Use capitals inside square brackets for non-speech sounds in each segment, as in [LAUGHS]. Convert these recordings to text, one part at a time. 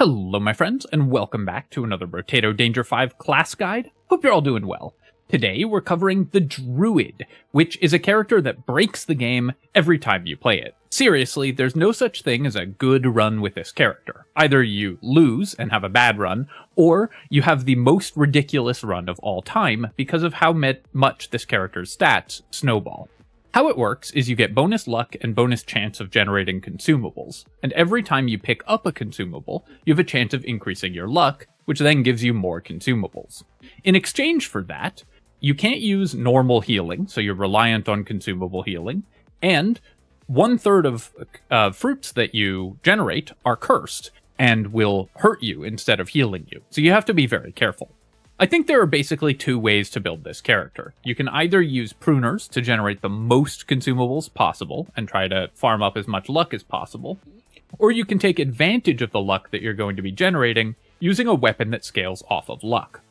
Hello, my friends, and welcome back to another Brotato Danger 5 class guide. Hope you're all doing well. Today, we're covering the Druid, which is a character that breaks the game every time you play it. Seriously, there's no such thing as a good run with this character. Either you lose and have a bad run, or you have the most ridiculous run of all time because of how much this character's stats snowball. How it works is you get bonus luck and bonus chance of generating consumables, and every time you pick up a consumable, you have a chance of increasing your luck, which then gives you more consumables. In exchange for that, you can't use normal healing, so you're reliant on consumable healing, and one third of uh, fruits that you generate are cursed and will hurt you instead of healing you, so you have to be very careful. I think there are basically two ways to build this character. You can either use pruners to generate the most consumables possible and try to farm up as much luck as possible, or you can take advantage of the luck that you're going to be generating using a weapon that scales off of luck.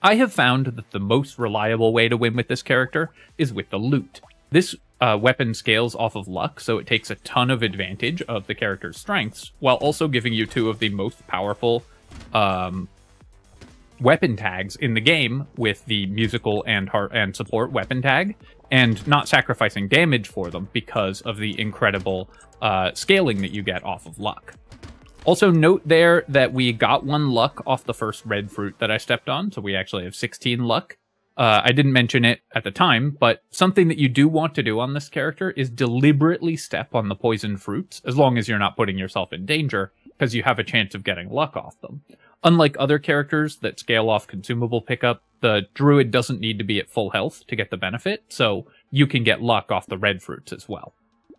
I have found that the most reliable way to win with this character is with the lute. This uh, weapon scales off of luck, so it takes a ton of advantage of the character's strengths, while also giving you two of the most powerful um, weapon tags in the game with the musical and heart and support weapon tag and not sacrificing damage for them because of the incredible uh, scaling that you get off of luck. Also note there that we got one luck off the first red fruit that I stepped on, so we actually have 16 luck. Uh, I didn't mention it at the time, but something that you do want to do on this character is deliberately step on the poison fruits, as long as you're not putting yourself in danger, because you have a chance of getting luck off them. Unlike other characters that scale off consumable pickup, the druid doesn't need to be at full health to get the benefit, so you can get luck off the red fruits as well.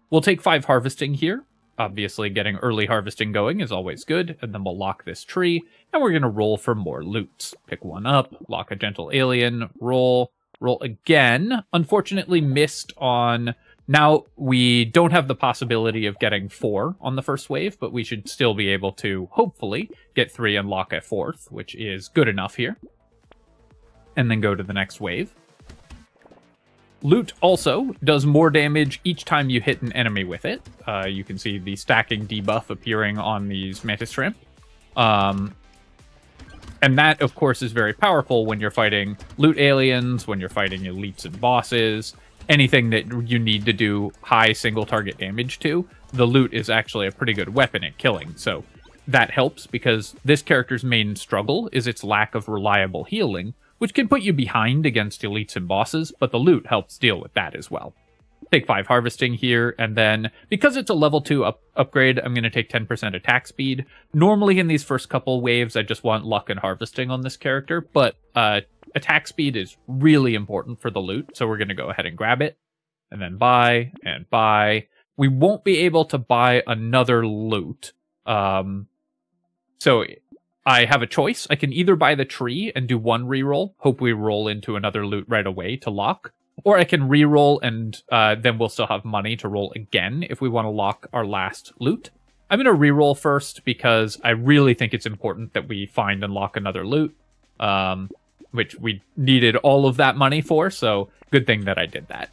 We'll take 5 harvesting here. Obviously, getting early harvesting going is always good, and then we'll lock this tree, and we're going to roll for more lutes. Pick one up, lock a gentle alien, roll, roll again. Unfortunately missed on now, we don't have the possibility of getting four on the first wave, but we should still be able to, hopefully, get three and lock a fourth, which is good enough here. And then go to the next wave. Lute also does more damage each time you hit an enemy with it. Uh, you can see the stacking debuff appearing on these Mantis Shrimp. Um, and that, of course, is very powerful when you're fighting loot aliens, when you're fighting elites and bosses, anything that you need to do high single target damage to, the lute is actually a pretty good weapon at killing. So that helps because this character's main struggle is its lack of reliable healing, which can put you behind against elites and bosses, but the lute helps deal with that as well. Take 5 harvesting here, and then because it's a level 2 up upgrade, I'm going to take 10% attack speed. Normally in these first couple waves, I just want luck and harvesting on this character, but uh, attack speed is really important for the lute, so we're going to go ahead and grab it, and then buy, and buy. We won't be able to buy another lute. Um, so I have a choice. I can either buy the tree and do one reroll, hope we roll into another lute right away to lock, or I can re-roll and uh, then we'll still have money to roll again if we want to lock our last lute. I'm going to re-roll first because I really think it's important that we find and lock another lute. Um, which we needed all of that money for, so good thing that I did that.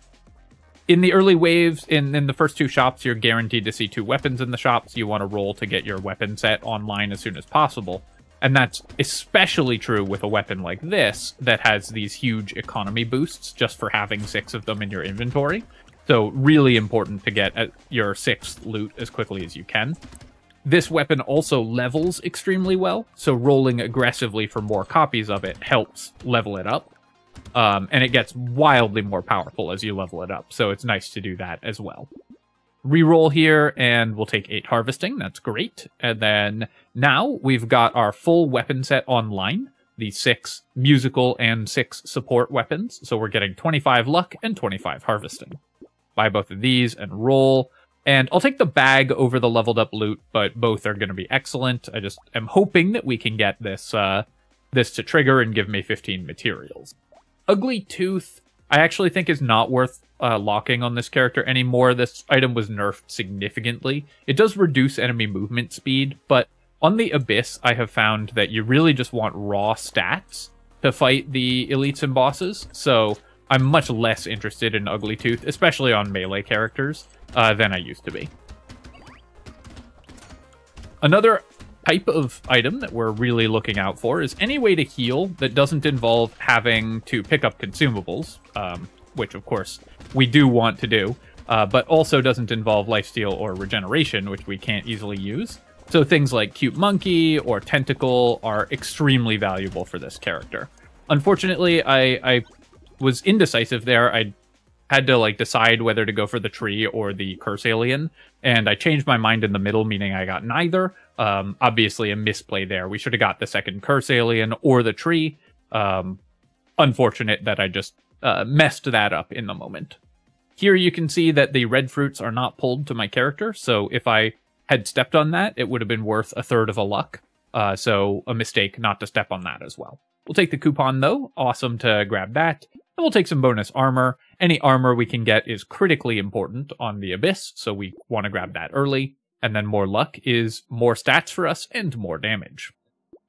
In the early waves, in, in the first two shops, you're guaranteed to see two weapons in the shops. You want to roll to get your weapon set online as soon as possible. And that's especially true with a weapon like this that has these huge economy boosts just for having six of them in your inventory. So really important to get your sixth lute as quickly as you can. This weapon also levels extremely well, so rolling aggressively for more copies of it helps level it up. Um, and it gets wildly more powerful as you level it up, so it's nice to do that as well. Reroll here, and we'll take 8 harvesting, that's great. And then now we've got our full weapon set online, the 6 musical and 6 support weapons, so we're getting 25 luck and 25 harvesting. Buy both of these and roll. And I'll take the bag over the leveled up lute, but both are going to be excellent. I just am hoping that we can get this uh, this to trigger and give me 15 materials. Ugly Tooth, I actually think is not worth uh, locking on this character anymore. This item was nerfed significantly. It does reduce enemy movement speed, but on the Abyss, I have found that you really just want raw stats to fight the elites and bosses. So I'm much less interested in Ugly Tooth, especially on melee characters, uh, than I used to be. Another type of item that we're really looking out for is any way to heal that doesn't involve having to pick up consumables, um, which of course we do want to do, uh, but also doesn't involve lifesteal or regeneration, which we can't easily use. So things like Cute Monkey or Tentacle are extremely valuable for this character. Unfortunately, I, I was indecisive there. I had to like decide whether to go for the tree or the curse alien, and I changed my mind in the middle, meaning I got neither. Um, obviously, a misplay there. We should have got the second curse alien or the tree. Um, unfortunate that I just uh, messed that up in the moment. Here you can see that the red fruits are not pulled to my character, so if I had stepped on that, it would have been worth a third of a luck. Uh, so a mistake not to step on that as well. We'll take the coupon though. Awesome to grab that. And we'll take some bonus armor. Any armor we can get is critically important on the Abyss, so we want to grab that early. And then more luck is more stats for us and more damage.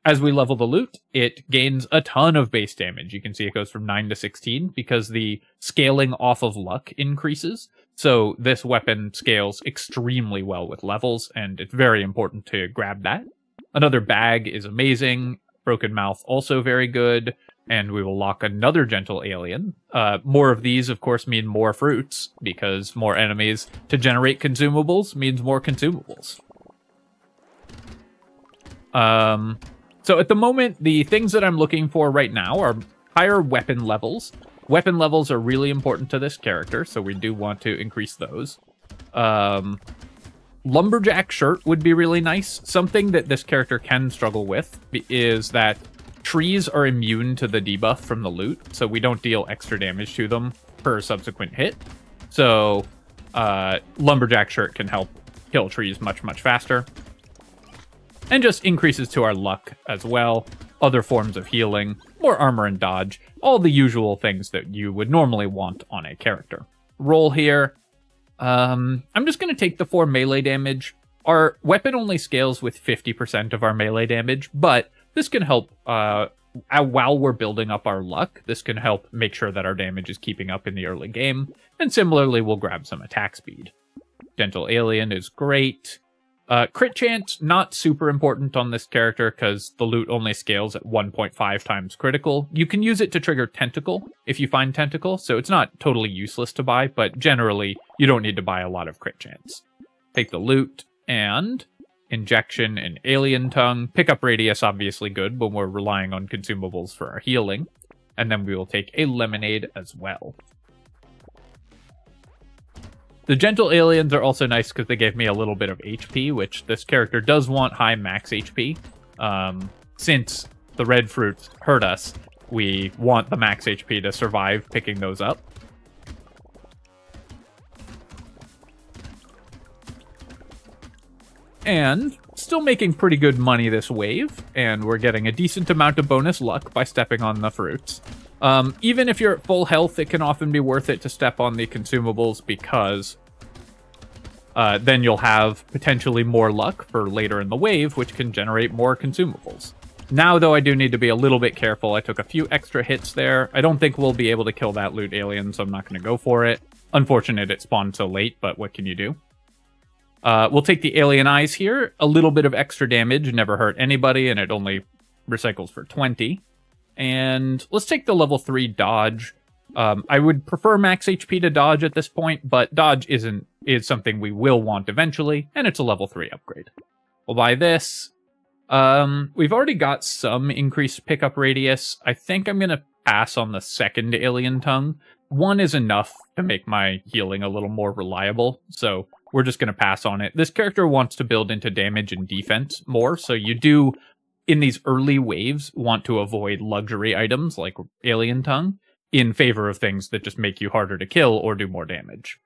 As we level the lute, it gains a ton of base damage. You can see it goes from 9 to 16 because the scaling off of luck increases. So this weapon scales extremely well with levels, and it's very important to grab that. Another bag is amazing. Broken Mouth also very good. And we will lock another gentle alien. Uh, more of these, of course, mean more fruits, because more enemies to generate consumables means more consumables. Um, so at the moment, the things that I'm looking for right now are higher weapon levels. Weapon levels are really important to this character, so we do want to increase those. Um, lumberjack shirt would be really nice. Something that this character can struggle with is that trees are immune to the debuff from the lute, so we don't deal extra damage to them per subsequent hit. So uh, lumberjack shirt can help kill trees much, much faster and just increases to our luck as well. Other forms of healing, more armor and dodge, all the usual things that you would normally want on a character. Roll here. Um, I'm just going to take the 4 melee damage. Our weapon only scales with 50% of our melee damage, but this can help uh, while we're building up our luck. This can help make sure that our damage is keeping up in the early game. And similarly, we'll grab some attack speed. Dental Alien is great. Uh, crit chance, not super important on this character because the lute only scales at 1.5 times critical. You can use it to trigger Tentacle if you find Tentacle, so it's not totally useless to buy, but generally, you don't need to buy a lot of crit chance. Take the lute and injection and alien tongue. Pickup radius, obviously good when we're relying on consumables for our healing. And then we will take a lemonade as well. The gentle aliens are also nice because they gave me a little bit of HP, which this character does want high max HP. Um, since the red fruits hurt us, we want the max HP to survive picking those up. And still making pretty good money this wave, and we're getting a decent amount of bonus luck by stepping on the fruits. Um, even if you're at full health, it can often be worth it to step on the consumables because uh, then you'll have potentially more luck for later in the wave, which can generate more consumables. Now, though, I do need to be a little bit careful. I took a few extra hits there. I don't think we'll be able to kill that loot alien, so I'm not going to go for it. Unfortunate it spawned so late, but what can you do? Uh, we'll take the alien eyes here. A little bit of extra damage, never hurt anybody, and it only recycles for 20. And let's take the level 3 dodge. Um, I would prefer max HP to dodge at this point, but dodge isn't is something we will want eventually, and it's a level 3 upgrade. We'll buy this. Um, we've already got some increased pickup radius. I think I'm going to pass on the second alien tongue. One is enough to make my healing a little more reliable, so we're just going to pass on it. This character wants to build into damage and defense more, so you do in these early waves want to avoid luxury items like alien tongue in favor of things that just make you harder to kill or do more damage.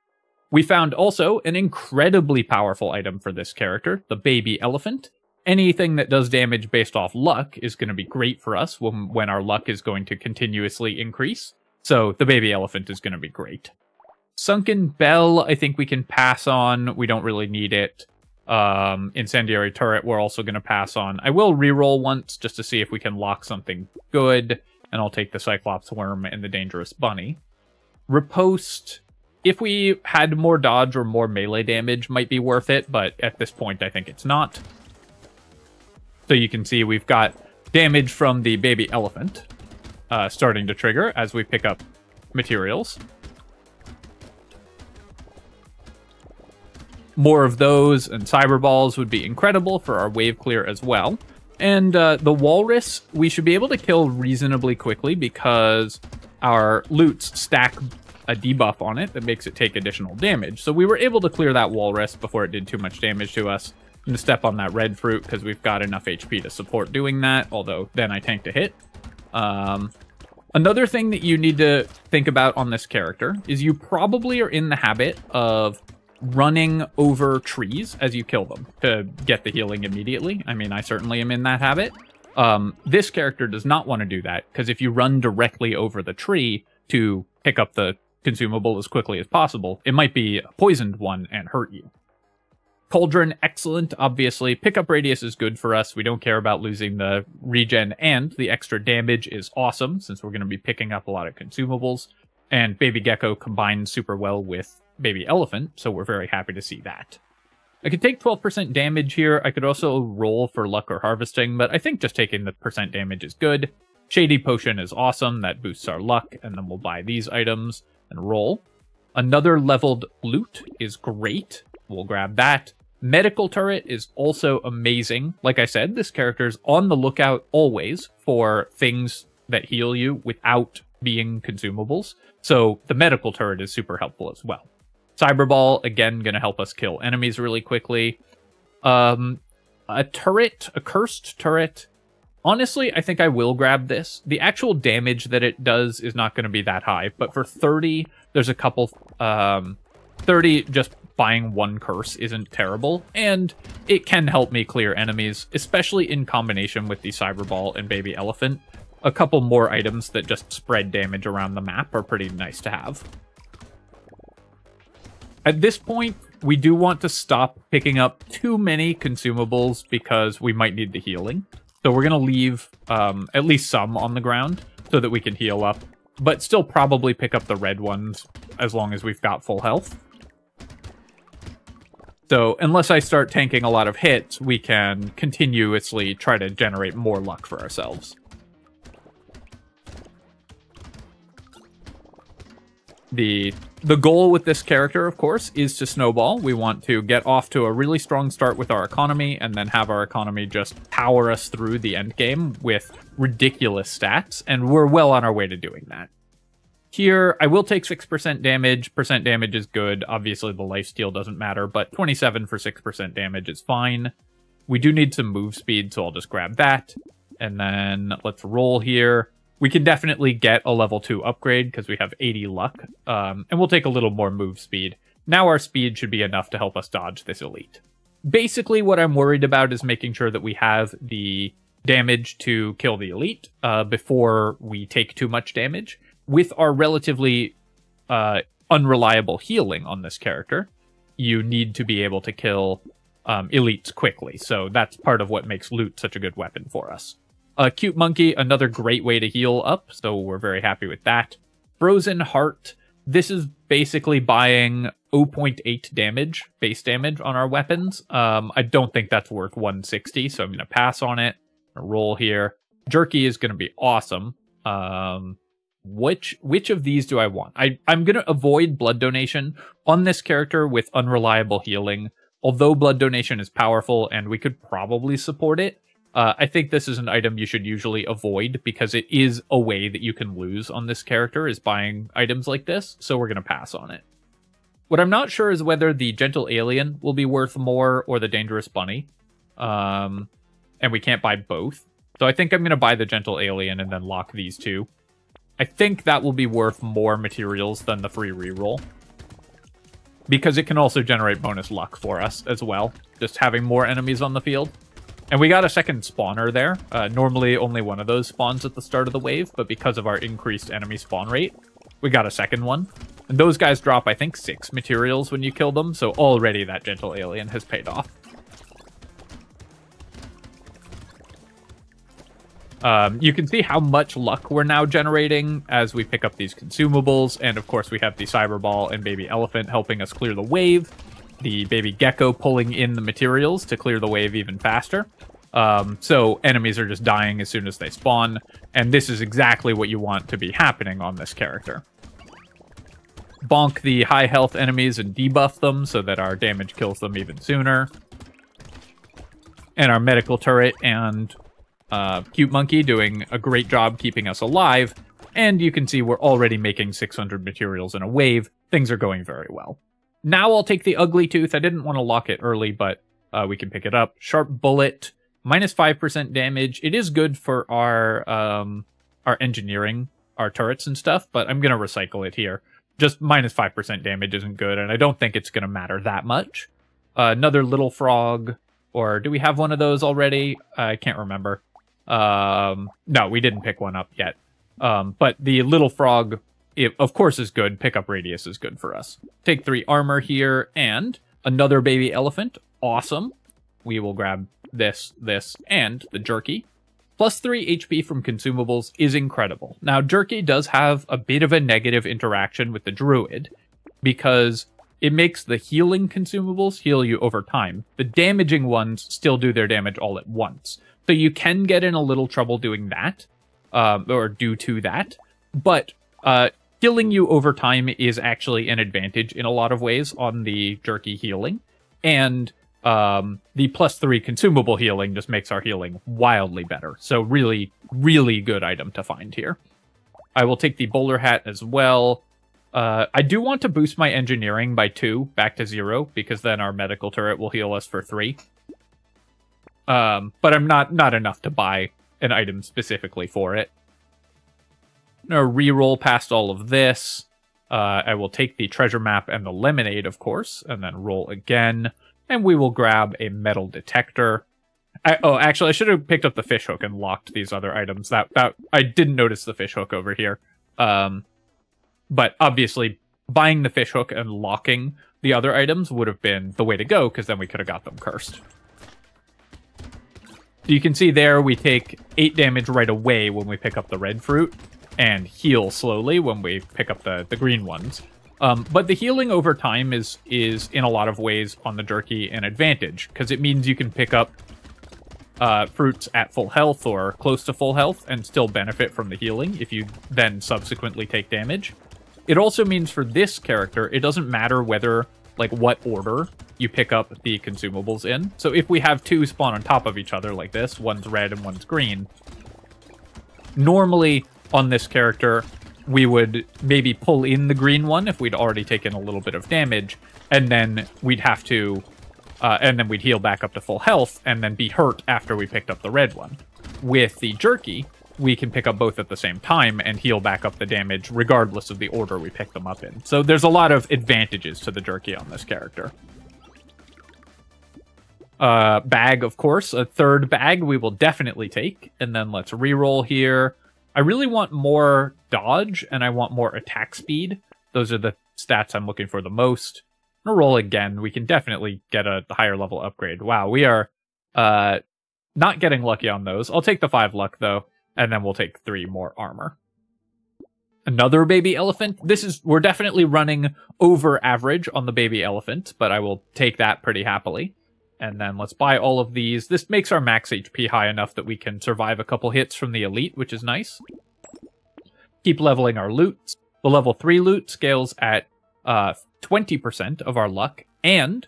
We found also an incredibly powerful item for this character, the baby elephant. Anything that does damage based off luck is going to be great for us when, when our luck is going to continuously increase. So the baby elephant is going to be great. Sunken Bell, I think we can pass on. We don't really need it. Um, Incendiary Turret, we're also going to pass on. I will reroll once just to see if we can lock something good, and I'll take the Cyclops Worm and the Dangerous Bunny. Riposte, if we had more dodge or more melee damage, might be worth it, but at this point, I think it's not. So you can see we've got damage from the baby elephant uh, starting to trigger as we pick up materials. More of those and cyber balls would be incredible for our wave clear as well. And uh, the walrus, we should be able to kill reasonably quickly because our lutes stack a debuff on it that makes it take additional damage. So we were able to clear that walrus before it did too much damage to us. I'm gonna step on that red fruit because we've got enough HP to support doing that, although then I tanked a hit. Um, another thing that you need to think about on this character is you probably are in the habit of running over trees as you kill them to get the healing immediately. I mean, I certainly am in that habit. Um, this character does not want to do that because if you run directly over the tree to pick up the consumable as quickly as possible, it might be a poisoned one and hurt you. Cauldron, excellent, obviously. Pickup radius is good for us. We don't care about losing the regen, and the extra damage is awesome since we're going to be picking up a lot of consumables. And Baby Gecko combines super well with Baby Elephant, so we're very happy to see that. I could take 12% damage here. I could also roll for luck or harvesting, but I think just taking the percent damage is good. Shady Potion is awesome. That boosts our luck, and then we'll buy these items and roll. Another leveled lute is great. We'll grab that. Medical turret is also amazing. Like I said, this character is on the lookout always for things that heal you without being consumables. So the medical turret is super helpful as well. Cyberball, again, going to help us kill enemies really quickly. Um, a turret, a cursed turret. Honestly, I think I will grab this. The actual damage that it does is not going to be that high, but for 30, there's a couple... Um, 30, just buying one curse isn't terrible, and it can help me clear enemies, especially in combination with the Cyberball and Baby Elephant. A couple more items that just spread damage around the map are pretty nice to have. At this point, we do want to stop picking up too many consumables because we might need the healing. So we're going to leave um, at least some on the ground so that we can heal up, but still probably pick up the red ones as long as we've got full health. So unless I start tanking a lot of hits, we can continuously try to generate more luck for ourselves. The the goal with this character, of course, is to snowball. We want to get off to a really strong start with our economy and then have our economy just power us through the end game with ridiculous stats, and we're well on our way to doing that. Here, I will take 6% damage. Percent damage is good. Obviously, the lifesteal doesn't matter, but 27 for 6% damage is fine. We do need some move speed, so I'll just grab that. And then let's roll here we can definitely get a level 2 upgrade because we have 80 luck, um, and we'll take a little more move speed. Now our speed should be enough to help us dodge this elite. Basically, what I'm worried about is making sure that we have the damage to kill the elite uh, before we take too much damage. With our relatively uh, unreliable healing on this character, you need to be able to kill um, elites quickly. So that's part of what makes lute such a good weapon for us. A cute monkey, another great way to heal up, so we're very happy with that. Frozen Heart, this is basically buying 0.8 damage, base damage on our weapons. Um, I don't think that's worth 160, so I'm going to pass on it. roll here. Jerky is going to be awesome. Um, which which of these do I want? I, I'm going to avoid blood donation on this character with unreliable healing. Although blood donation is powerful and we could probably support it, uh, I think this is an item you should usually avoid because it is a way that you can lose on this character is buying items like this, so we're going to pass on it. What I'm not sure is whether the Gentle Alien will be worth more or the Dangerous Bunny. Um, and we can't buy both. So I think I'm going to buy the Gentle Alien and then lock these two. I think that will be worth more materials than the free reroll. Because it can also generate bonus luck for us as well, just having more enemies on the field. And we got a second spawner there. Uh, normally, only one of those spawns at the start of the wave, but because of our increased enemy spawn rate, we got a second one. And those guys drop, I think, six materials when you kill them, so already that gentle alien has paid off. Um, you can see how much luck we're now generating as we pick up these consumables, and of course we have the Cyber Ball and Baby Elephant helping us clear the wave the baby gecko pulling in the materials to clear the wave even faster. Um, so enemies are just dying as soon as they spawn, and this is exactly what you want to be happening on this character. Bonk the high health enemies and debuff them so that our damage kills them even sooner. And our medical turret and uh, Cute Monkey doing a great job keeping us alive. And you can see we're already making 600 materials in a wave. Things are going very well. Now I'll take the Ugly Tooth. I didn't want to lock it early, but uh, we can pick it up. Sharp Bullet, minus 5% damage. It is good for our um, our engineering, our turrets and stuff, but I'm going to recycle it here. Just minus 5% damage isn't good, and I don't think it's going to matter that much. Uh, another Little Frog, or do we have one of those already? I can't remember. Um, no, we didn't pick one up yet. Um, but the Little Frog, it, of course, is good. Pickup radius is good for us. Take three armor here, and another baby elephant. Awesome. We will grab this, this, and the jerky. Plus 3 HP from consumables is incredible. Now, Jerky does have a bit of a negative interaction with the Druid, because it makes the healing consumables heal you over time. The damaging ones still do their damage all at once. So you can get in a little trouble doing that, um, or due to that. But uh, healing you over time is actually an advantage in a lot of ways on the Jerky healing. And um, the plus three consumable healing just makes our healing wildly better. So really, really good item to find here. I will take the bowler hat as well. Uh, I do want to boost my engineering by two back to zero because then our medical turret will heal us for three. Um, but I'm not not enough to buy an item specifically for it. I'm gonna reroll past all of this. Uh, I will take the treasure map and the lemonade, of course, and then roll again and we will grab a metal detector. I, oh, actually, I should have picked up the fish hook and locked these other items. That that I didn't notice the fish hook over here. Um, but obviously, buying the fish hook and locking the other items would have been the way to go because then we could have got them cursed. You can see there we take 8 damage right away when we pick up the red fruit and heal slowly when we pick up the, the green ones. Um, but the healing over time is is in a lot of ways on the jerky an advantage because it means you can pick up uh, fruits at full health or close to full health and still benefit from the healing if you then subsequently take damage. It also means for this character, it doesn't matter whether like what order you pick up the consumables in. So if we have two spawn on top of each other like this, one's red and one's green, normally on this character, we would maybe pull in the green one if we'd already taken a little bit of damage, and then we'd have to, uh, and then we'd heal back up to full health, and then be hurt after we picked up the red one. With the jerky, we can pick up both at the same time and heal back up the damage regardless of the order we pick them up in. So there's a lot of advantages to the jerky on this character. Uh, bag, of course, a third bag we will definitely take. And then let's re-roll here. I really want more dodge and I want more attack speed. Those are the stats I'm looking for the most. I'm gonna roll again. We can definitely get a higher level upgrade. Wow, we are uh not getting lucky on those. I'll take the five luck though, and then we'll take three more armor. Another baby elephant. This is we're definitely running over average on the baby elephant, but I will take that pretty happily. And then let's buy all of these. This makes our max HP high enough that we can survive a couple hits from the elite, which is nice. Keep leveling our lute. The level 3 lute scales at uh, 20% of our luck and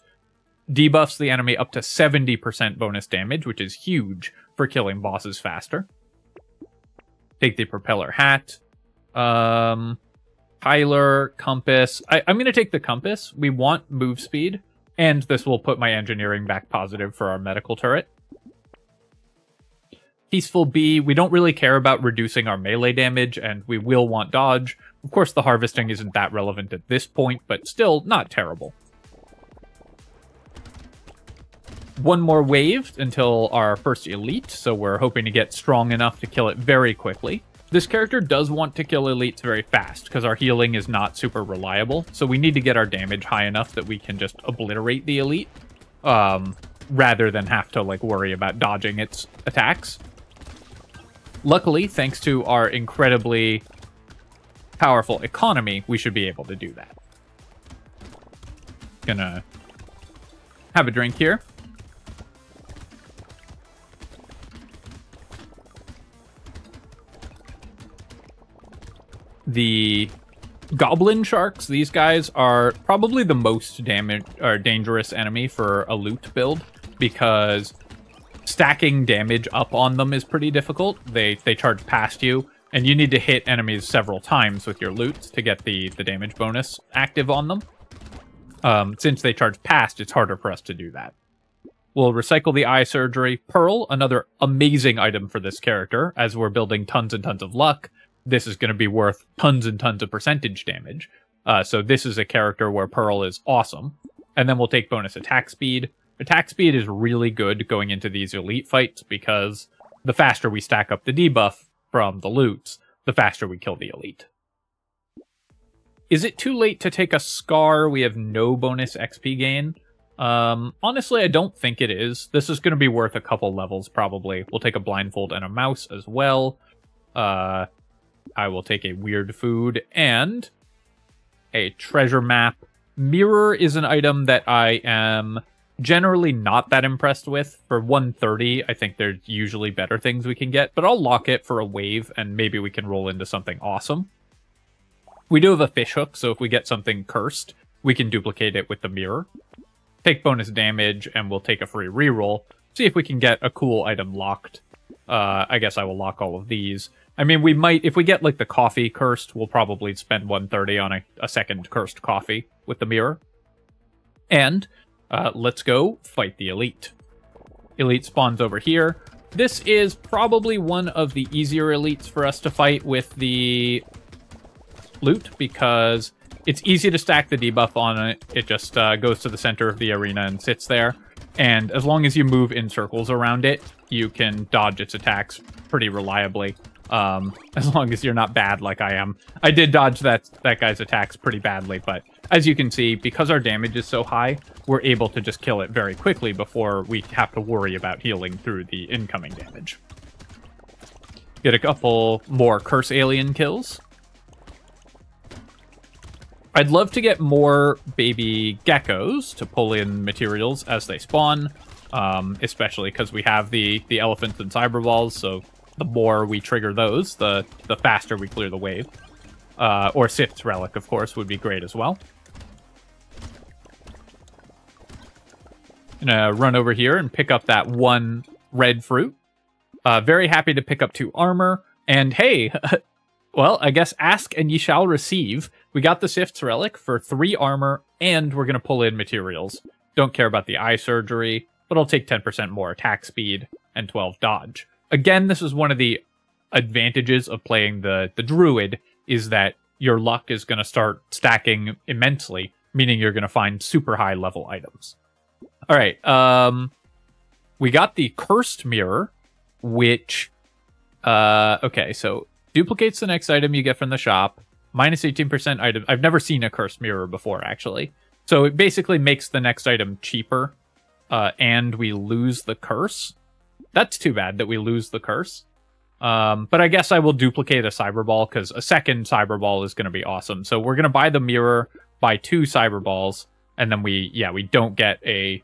debuffs the enemy up to 70% bonus damage, which is huge for killing bosses faster. Take the propeller hat. Um, Tyler, compass. I, I'm going to take the compass. We want move speed. And this will put my engineering back positive for our medical turret. Peaceful Bee, we don't really care about reducing our melee damage, and we will want dodge. Of course, the harvesting isn't that relevant at this point, but still not terrible. One more wave until our first elite, so we're hoping to get strong enough to kill it very quickly. This character does want to kill elites very fast, because our healing is not super reliable, so we need to get our damage high enough that we can just obliterate the elite, um, rather than have to, like, worry about dodging its attacks. Luckily, thanks to our incredibly powerful economy, we should be able to do that. Gonna have a drink here. The goblin sharks. These guys are probably the most damage or dangerous enemy for a lute build because stacking damage up on them is pretty difficult. They they charge past you, and you need to hit enemies several times with your lute to get the the damage bonus active on them. Um, since they charge past, it's harder for us to do that. We'll recycle the eye surgery. Pearl, another amazing item for this character, as we're building tons and tons of luck. This is going to be worth tons and tons of percentage damage. Uh, so this is a character where Pearl is awesome. And then we'll take bonus attack speed. Attack speed is really good going into these elite fights because the faster we stack up the debuff from the lutes, the faster we kill the elite. Is it too late to take a Scar? We have no bonus XP gain. Um, honestly, I don't think it is. This is going to be worth a couple levels, probably. We'll take a blindfold and a mouse as well. Uh, I will take a weird food and a treasure map. Mirror is an item that I am generally not that impressed with. For 130, I think there's usually better things we can get, but I'll lock it for a wave and maybe we can roll into something awesome. We do have a fish hook, so if we get something cursed, we can duplicate it with the mirror take bonus damage, and we'll take a free reroll. See if we can get a cool item locked. Uh, I guess I will lock all of these. I mean, we might, if we get like the coffee cursed, we'll probably spend 130 on a, a second cursed coffee with the mirror. And uh, let's go fight the elite. Elite spawns over here. This is probably one of the easier elites for us to fight with the lute because it's easy to stack the debuff on it. It just uh, goes to the center of the arena and sits there. And as long as you move in circles around it, you can dodge its attacks pretty reliably. Um, [LAUGHS] as long as you're not bad like I am. I did dodge that that guy's attacks pretty badly, but as you can see, because our damage is so high, we're able to just kill it very quickly before we have to worry about healing through the incoming damage. Get a couple more Curse Alien kills. I'd love to get more baby geckos to pull in materials as they spawn, um, especially because we have the, the elephants and cyber balls, so the more we trigger those, the, the faster we clear the wave. Uh, or Sifd's Relic, of course, would be great as well. Gonna run over here and pick up that one red fruit. Uh, very happy to pick up two armor. And hey, [LAUGHS] well, I guess ask and ye shall receive. We got the Sifd's Relic for three armor, and we're to pull in materials. Don't care about the eye surgery, but I'll take 10% more attack speed and 12 dodge. Again, this is one of the advantages of playing the, the Druid, is that your luck is going to start stacking immensely, meaning you're going to find super high level items. All right, um, we got the Cursed Mirror, which, uh, okay, so duplicates the next item you get from the shop, minus 18% item. I've never seen a cursed mirror before, actually. So it basically makes the next item cheaper, uh, and we lose the curse. That's too bad that we lose the curse. Um, but I guess I will duplicate a cyber ball because a second cyber ball is going to be awesome. So we're going to buy the mirror, buy two cyber balls, and then we, yeah, we don't get a,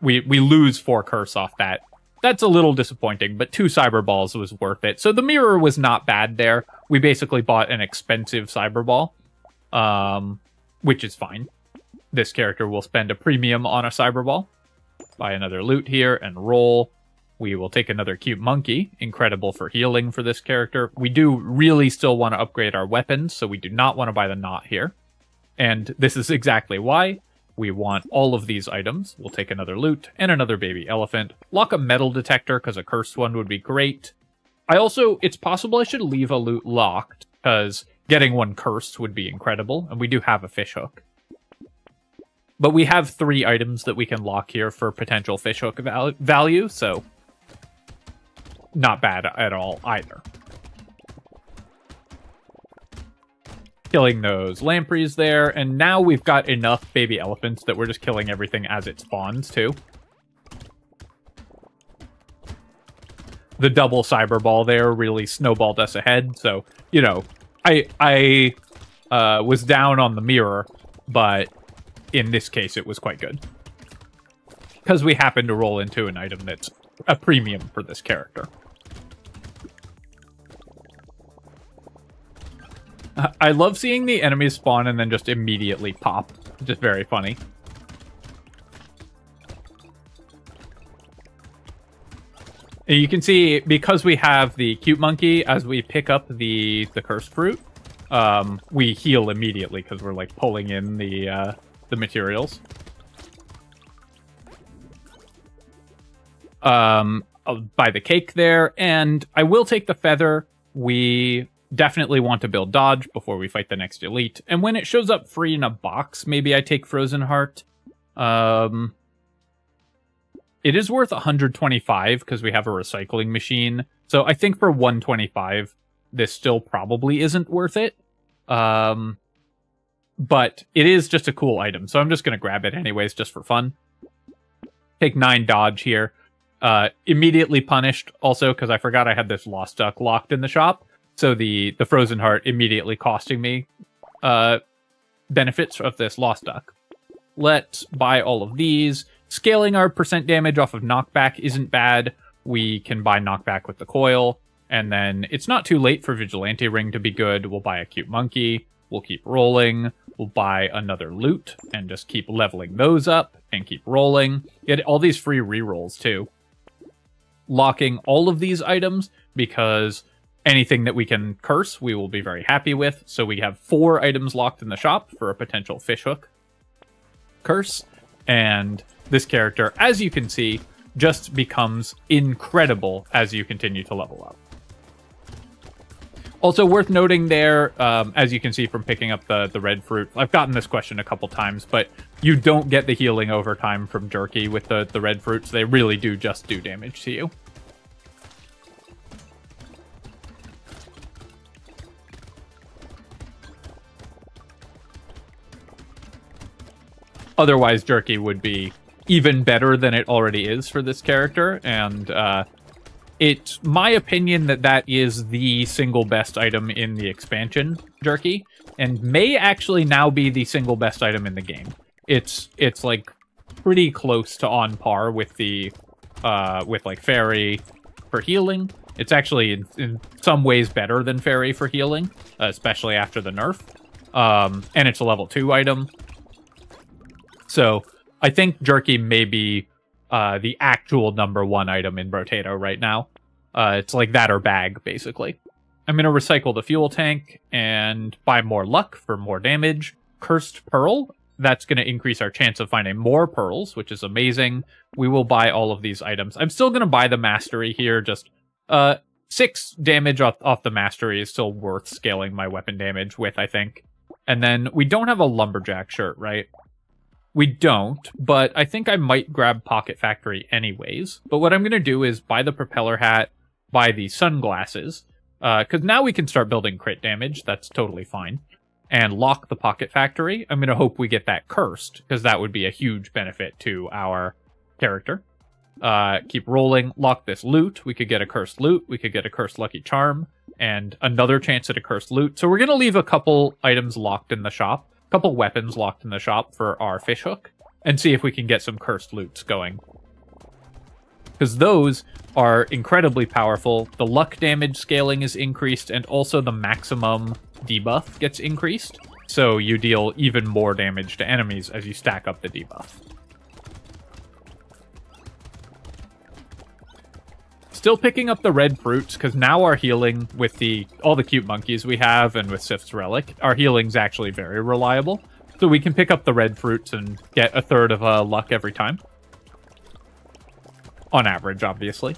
we we lose four curse off that that's a little disappointing, but two cyber balls was worth it. So the mirror was not bad there. We basically bought an expensive cyber ball, um, which is fine. This character will spend a premium on a cyber ball. Buy another lute here and roll. We will take another cute monkey. Incredible for healing for this character. We do really still want to upgrade our weapons, so we do not want to buy the knot here. And this is exactly why. We want all of these items. We'll take another lute and another baby elephant. Lock a metal detector because a cursed one would be great. I also, it's possible I should leave a lute locked because getting one cursed would be incredible. And we do have a fish hook. But we have three items that we can lock here for potential fishhook val value, so not bad at all either. killing those lampreys there, and now we've got enough baby elephants that we're just killing everything as it spawns, too. The double cyber ball there really snowballed us ahead, so, you know, I, I uh, was down on the mirror, but in this case it was quite good. Because we happened to roll into an item that's a premium for this character. I love seeing the enemies spawn and then just immediately pop. Just very funny. You can see because we have the cute monkey, as we pick up the the cursed fruit, um, we heal immediately because we're like pulling in the uh, the materials. Um, I'll buy the cake there, and I will take the feather. We definitely want to build dodge before we fight the next elite. And when it shows up free in a box, maybe I take Frozen Heart. Um, it is worth 125 because we have a recycling machine. So I think for 125, this still probably isn't worth it. Um, but it is just a cool item, so I'm just going to grab it anyways, just for fun. Take 9 dodge here. Uh, immediately punished also because I forgot I had this Lost Duck locked in the shop. So the, the Frozen Heart immediately costing me uh, benefits of this Lost Duck. Let's buy all of these. Scaling our percent damage off of knockback isn't bad. We can buy knockback with the coil. And then it's not too late for Vigilante Ring to be good. We'll buy a cute monkey. We'll keep rolling. We'll buy another lute and just keep leveling those up and keep rolling. Get all these free rerolls too. Locking all of these items because anything that we can curse, we will be very happy with. So we have four items locked in the shop for a potential fishhook curse. And this character, as you can see, just becomes incredible as you continue to level up. Also worth noting there, um, as you can see from picking up the, the red fruit, I've gotten this question a couple times, but you don't get the healing over time from Jerky with the, the red fruits. They really do just do damage to you. Otherwise, Jerky would be even better than it already is for this character, and uh, it's my opinion that that is the single best item in the expansion, Jerky, and may actually now be the single best item in the game. It's it's like pretty close to on par with the uh, with like Fairy for healing. It's actually in, in some ways better than Fairy for healing, especially after the nerf. Um, and it's a level two item. So I think Jerky may be uh, the actual number one item in Brotato right now. Uh, it's like that or bag, basically. I'm going to recycle the fuel tank and buy more luck for more damage. Cursed Pearl, that's going to increase our chance of finding more pearls, which is amazing. We will buy all of these items. I'm still going to buy the mastery here. Just uh, six damage off, off the mastery is still worth scaling my weapon damage with, I think. And then we don't have a lumberjack shirt, right? We don't, but I think I might grab Pocket Factory anyways. But what I'm going to do is buy the propeller hat, buy the sunglasses, because uh, now we can start building crit damage. That's totally fine. And lock the Pocket Factory. I'm going to hope we get that cursed, because that would be a huge benefit to our character. Uh, keep rolling, lock this lute. We could get a cursed lute. We could get a cursed lucky charm and another chance at a cursed lute. So we're going to leave a couple items locked in the shop couple weapons locked in the shop for our fishhook and see if we can get some cursed lutes going. Because those are incredibly powerful. The luck damage scaling is increased, and also the maximum debuff gets increased. So you deal even more damage to enemies as you stack up the debuff. Still picking up the red fruits, because now our healing with the all the cute monkeys we have and with Sifd's Relic, our healing's actually very reliable. So we can pick up the red fruits and get a third of uh, luck every time. On average, obviously.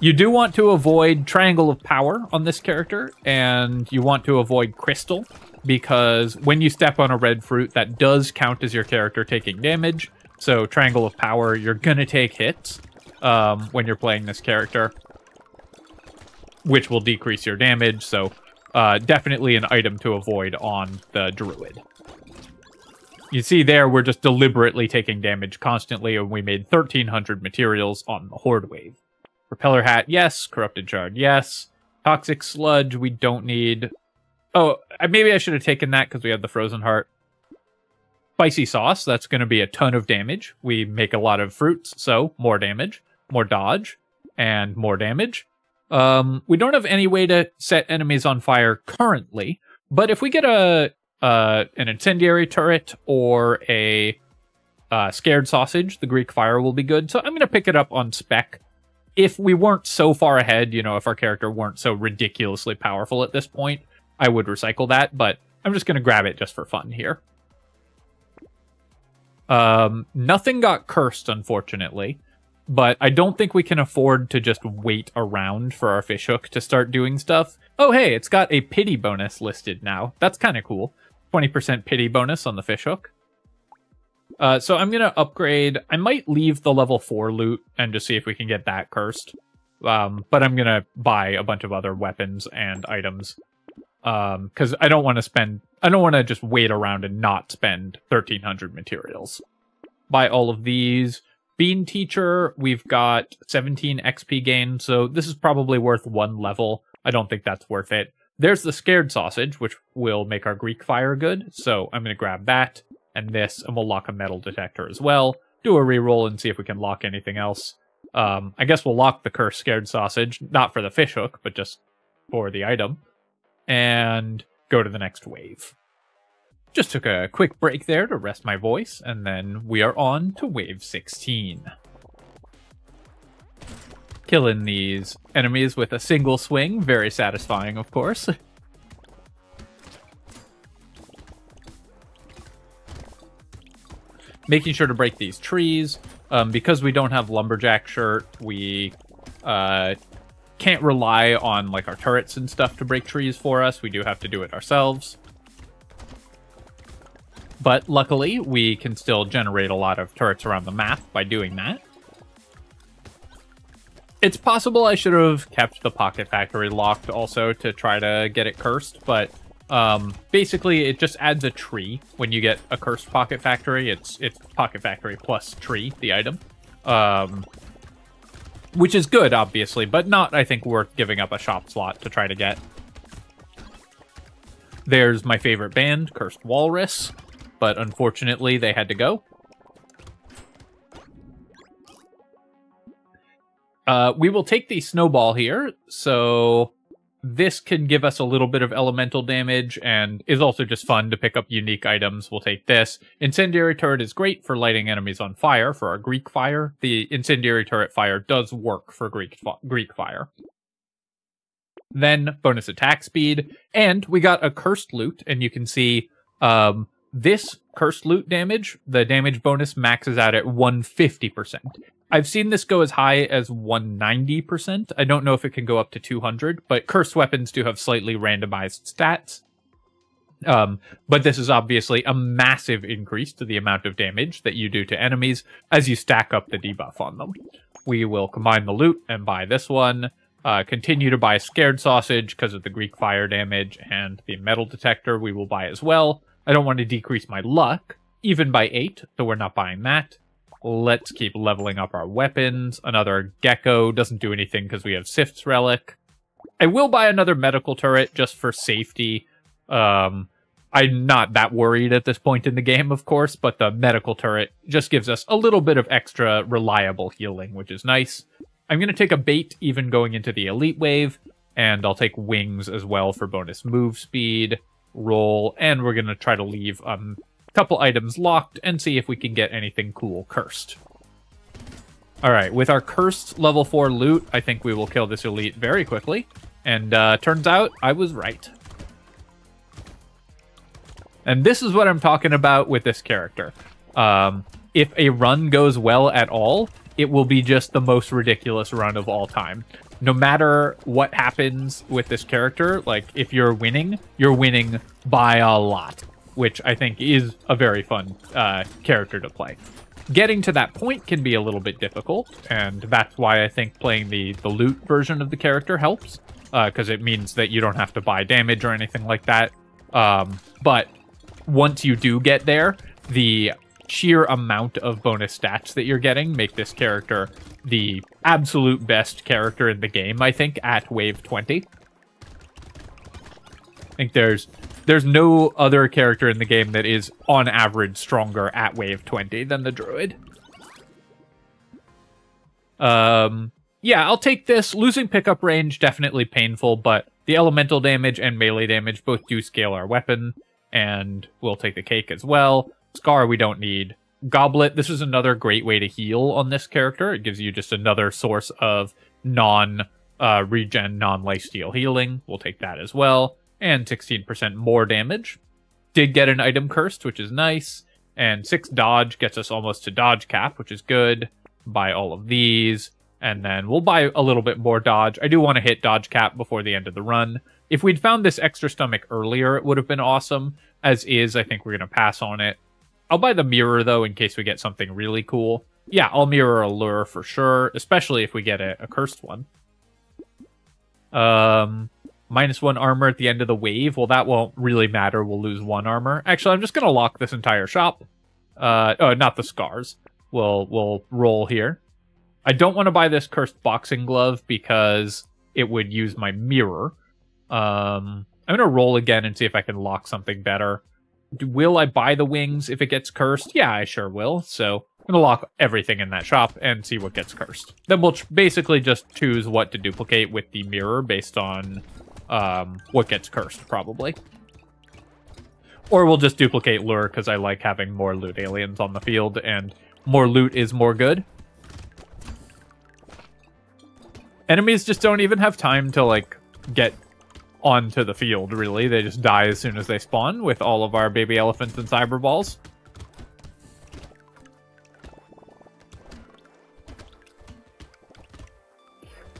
You do want to avoid Triangle of Power on this character, and you want to avoid Crystal, because when you step on a red fruit, that does count as your character taking damage, so Triangle of Power, you're gonna take hits um, when you're playing this character, which will decrease your damage. So uh, definitely an item to avoid on the Druid. You see there, we're just deliberately taking damage constantly, and we made 1,300 materials on the Horde Wave. Propeller Hat, yes. Corrupted Shard, yes. Toxic Sludge, we don't need. Oh, maybe I should have taken that because we have the Frozen Heart spicy sauce, that's going to be a ton of damage. We make a lot of fruits, so more damage, more dodge, and more damage. Um, we don't have any way to set enemies on fire currently, but if we get a uh, an incendiary turret or a uh, scared sausage, the Greek fire will be good. So I'm going to pick it up on spec. If we weren't so far ahead, you know, if our character weren't so ridiculously powerful at this point, I would recycle that, but I'm just going to grab it just for fun here. Um, nothing got cursed, unfortunately, but I don't think we can afford to just wait around for our fishhook to start doing stuff. Oh, hey, it's got a pity bonus listed now. That's kind of cool. 20% pity bonus on the fishhook. Uh, so I'm going to upgrade. I might leave the level 4 lute and just see if we can get that cursed. Um, but I'm going to buy a bunch of other weapons and items. Because um, I don't want to spend... I don't want to just wait around and not spend 1,300 materials. Buy all of these. Bean Teacher, we've got 17 XP gain, so this is probably worth one level. I don't think that's worth it. There's the Scared Sausage, which will make our Greek Fire good, so I'm going to grab that and this, and we'll lock a Metal Detector as well. Do a reroll and see if we can lock anything else. Um, I guess we'll lock the Cursed Scared Sausage, not for the fishhook, but just for the item. And go to the next wave. Just took a quick break there to rest my voice, and then we are on to wave 16 killing these enemies with a single swing. Very satisfying, of course. [LAUGHS] Making sure to break these trees. Um, because we don't have Lumberjack shirt, we uh, can't rely on like our turrets and stuff to break trees for us. We do have to do it ourselves. But luckily, we can still generate a lot of turrets around the map by doing that. It's possible I should have kept the Pocket Factory locked also to try to get it cursed, but um, basically it just adds a tree when you get a cursed Pocket Factory. It's it's Pocket Factory plus tree, the item. Um, which is good, obviously, but not, I think, worth giving up a shop slot to try to get. There's my favorite band, Cursed Walrus, but unfortunately they had to go. Uh, we will take the snowball here, so this can give us a little bit of elemental damage and is also just fun to pick up unique items. We'll take this. Incendiary turret is great for lighting enemies on fire for our Greek fire. The incendiary turret fire does work for Greek, Greek fire. Then bonus attack speed, and we got a cursed lute, and you can see um, this cursed lute damage, the damage bonus maxes out at 150%. I've seen this go as high as 190%. I don't know if it can go up to 200, but cursed weapons do have slightly randomized stats. Um, but this is obviously a massive increase to the amount of damage that you do to enemies as you stack up the debuff on them. We will combine the lute and buy this one. Uh, continue to buy Scared Sausage because of the Greek fire damage and the metal detector we will buy as well. I don't want to decrease my luck, even by 8, so we're not buying that. Let's keep leveling up our weapons. Another Gecko doesn't do anything because we have Sifd's Relic. I will buy another medical turret just for safety. Um, I'm not that worried at this point in the game, of course, but the medical turret just gives us a little bit of extra reliable healing, which is nice. I'm going to take a bait even going into the elite wave, and I'll take wings as well for bonus move speed, roll, and we're going to try to leave couple items locked and see if we can get anything cool cursed. Alright, with our cursed level 4 lute, I think we will kill this elite very quickly. And uh, turns out I was right. And this is what I'm talking about with this character. Um, if a run goes well at all, it will be just the most ridiculous run of all time. No matter what happens with this character, like if you're winning, you're winning by a lot which I think is a very fun uh, character to play. Getting to that point can be a little bit difficult, and that's why I think playing the, the lute version of the character helps, because uh, it means that you don't have to buy damage or anything like that. Um, but once you do get there, the sheer amount of bonus stats that you're getting make this character the absolute best character in the game, I think, at wave 20. I think there's there's no other character in the game that is, on average, stronger at wave 20 than the druid. Um, yeah, I'll take this. Losing pickup range, definitely painful, but the elemental damage and melee damage both do scale our weapon, and we'll take the cake as well. Scar we don't need. Goblet, this is another great way to heal on this character. It gives you just another source of non uh, regen, non lifesteal healing. We'll take that as well. And 16% more damage. Did get an item cursed, which is nice. And 6 dodge gets us almost to dodge cap, which is good. Buy all of these. And then we'll buy a little bit more dodge. I do want to hit dodge cap before the end of the run. If we'd found this extra stomach earlier, it would have been awesome. As is, I think we're going to pass on it. I'll buy the mirror though in case we get something really cool. Yeah, I'll mirror a lure for sure, especially if we get a, a cursed one. Um, minus one armor at the end of the wave. Well, that won't really matter. We'll lose one armor. Actually, I'm just gonna lock this entire shop. Uh, oh, not the scars. We'll we'll roll here. I don't want to buy this cursed boxing glove because it would use my mirror. Um, I'm gonna roll again and see if I can lock something better will I buy the wings if it gets cursed? Yeah, I sure will. So I'm going to lock everything in that shop and see what gets cursed. Then we'll basically just choose what to duplicate with the mirror based on um, what gets cursed, probably. Or we'll just duplicate lure because I like having more loot aliens on the field, and more loot is more good. Enemies just don't even have time to, like, get onto the field, really. They just die as soon as they spawn with all of our baby elephants and cyber balls.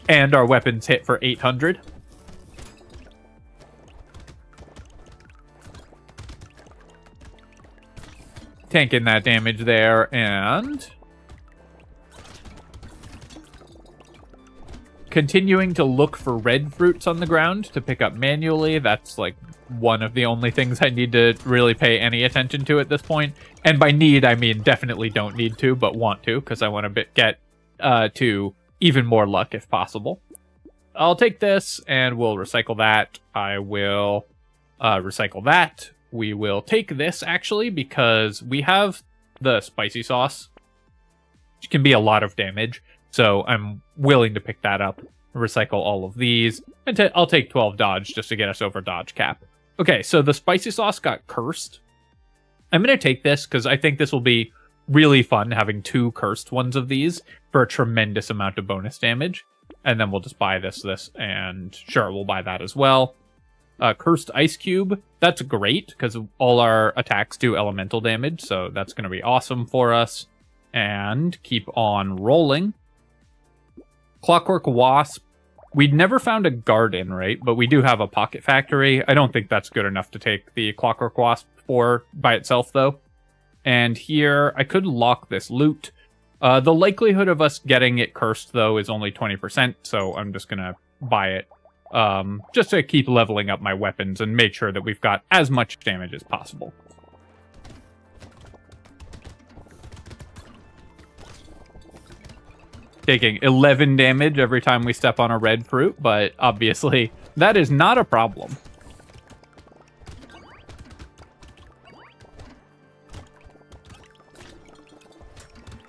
And our weapons hit for 800. Tanking that damage there, and... continuing to look for red fruits on the ground to pick up manually. That's like one of the only things I need to really pay any attention to at this point. And by need, I mean definitely don't need to, but want to, because I want to get uh, to even more luck if possible. I'll take this and we'll recycle that. I will uh, recycle that. We will take this actually because we have the spicy sauce, which can be a lot of damage. So I'm willing to pick that up, recycle all of these, and I'll take 12 dodge just to get us over dodge cap. Okay, so the spicy sauce got cursed. I'm going to take this because I think this will be really fun having two cursed ones of these for a tremendous amount of bonus damage. And then we'll just buy this, this, and sure, we'll buy that as well. Uh, cursed Ice Cube, that's great because all our attacks do elemental damage, so that's going to be awesome for us. And keep on rolling. Clockwork Wasp. We'd never found a garden, right? But we do have a pocket factory. I don't think that's good enough to take the Clockwork Wasp for by itself, though. And here, I could lock this lute. Uh, the likelihood of us getting it cursed, though, is only 20%, so I'm just gonna buy it. Um, just to keep leveling up my weapons and make sure that we've got as much damage as possible. taking 11 damage every time we step on a red fruit, but obviously [LAUGHS] that is not a problem.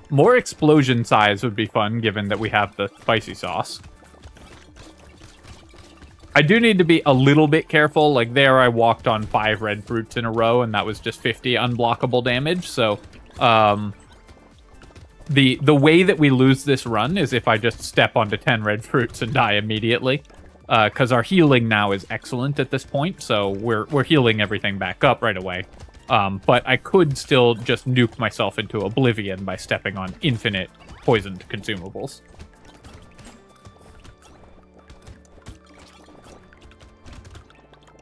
More explosion size would be fun, given that we have the spicy sauce. I do need to be a little bit careful. Like there, I walked on five red fruits in a row, and that was just 50 unblockable damage. So, um, the the way that we lose this run is if I just step onto 10 red fruits and die immediately. Because uh, our healing now is excellent at this point, so we're, we're healing everything back up right away. Um, but I could still just nuke myself into oblivion by stepping on infinite poisoned consumables.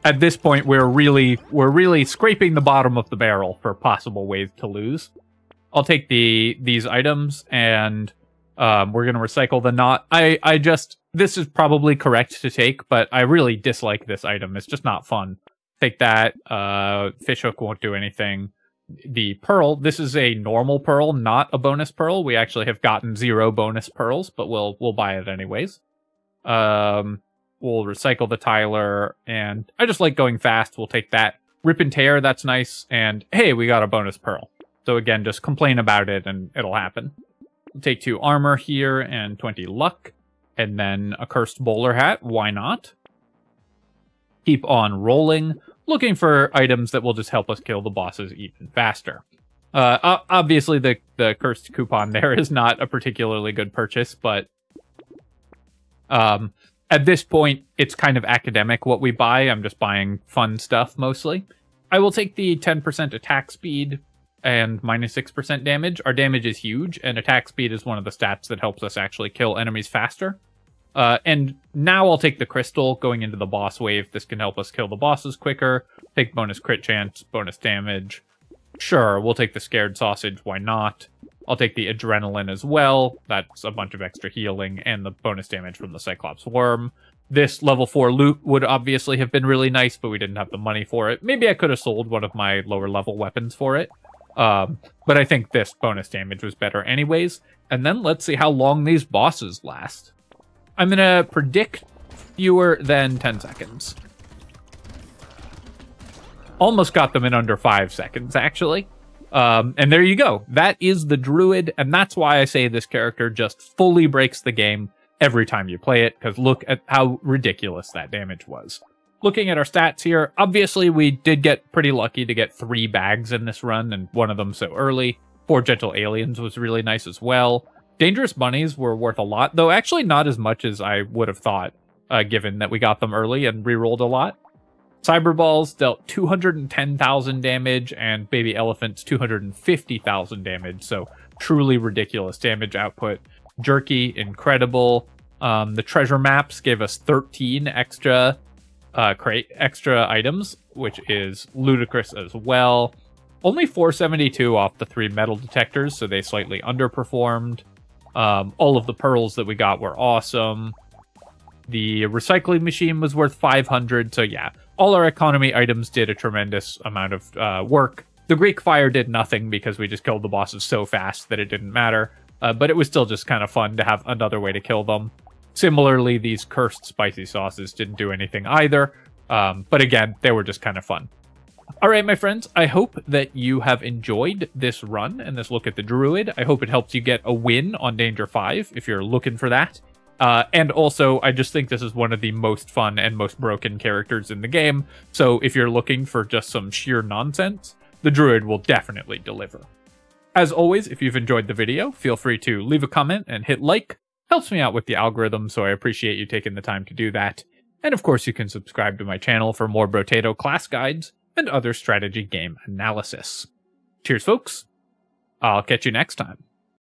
At this point, we're really we're really scraping the bottom of the barrel for possible ways to lose. I'll take the these items and um, we're gonna recycle the knot. I I just this is probably correct to take, but I really dislike this item. It's just not fun. Take that. Uh, fishhook won't do anything. The pearl. This is a normal pearl, not a bonus pearl. We actually have gotten zero bonus pearls, but we'll we'll buy it anyways. Um, we'll recycle the Tyler, and I just like going fast. We'll take that. Rip and tear. That's nice. And hey, we got a bonus pearl. So again, just complain about it and it'll happen. take two armor here and 20 luck. and then a cursed bowler hat. Why not? Keep on rolling, looking for items that will just help us kill the bosses even faster. Uh, obviously, the the cursed coupon [LAUGHS] there is not a particularly good purchase, but um, at this point, it's kind of academic what we buy. I'm just buying fun stuff mostly. I will take the 10% attack speed and minus 6% damage. Our damage is huge, and attack speed is one of the stats that helps us actually kill enemies faster. Uh, and now I'll take the crystal going into the boss wave. This can help us kill the bosses quicker. Take bonus crit chance, bonus damage. Sure, we'll take the scared sausage. Why not? I'll take the adrenaline as well. That's a bunch of extra healing and the bonus damage from the Cyclops worm. This level 4 lute would obviously have been really nice, but we didn't have the money for it. Maybe I could have sold one of my lower level weapons for it. Um, but I think this bonus damage was better anyways. And then let's see how long these bosses last. I'm going to predict fewer than 10 seconds. Almost got them in under 5 seconds, actually. Um, and there you go. That is the Druid, and that's why I say this character just fully breaks the game every time you play it, because look at how ridiculous that damage was. Looking at our stats here, obviously we did get pretty lucky to get three bags in this run, and one of them so early. Four Gentle Aliens was really nice as well. Dangerous Bunnies were worth a lot, though actually not as much as I would have thought, uh, given that we got them early and rerolled a lot. Cyber Balls dealt 210,000 damage, and Baby Elephants 250,000 damage, so truly ridiculous damage output. Jerky, incredible. Um, the treasure maps gave us 13 extra uh, crate extra items, which is ludicrous as well. Only 472 off the three metal detectors, so they slightly underperformed. Um, all of the pearls that we got were awesome. The recycling machine was worth 500, so yeah, all our economy items did a tremendous amount of uh, work. The Greek fire did nothing because we just killed the bosses so fast that it didn't matter, uh, but it was still just kind of fun to have another way to kill them. Similarly, these cursed spicy sauces didn't do anything either, um, but again, they were just kind of fun. All right, my friends, I hope that you have enjoyed this run and this look at the Druid. I hope it helps you get a win on Danger 5 if you're looking for that. Uh, and also, I just think this is one of the most fun and most broken characters in the game. So if you're looking for just some sheer nonsense, the Druid will definitely deliver. As always, if you've enjoyed the video, feel free to leave a comment and hit like. Helps me out with the algorithm, so I appreciate you taking the time to do that. And of course, you can subscribe to my channel for more Brotato class guides and other strategy game analysis. Cheers, folks. I'll catch you next time.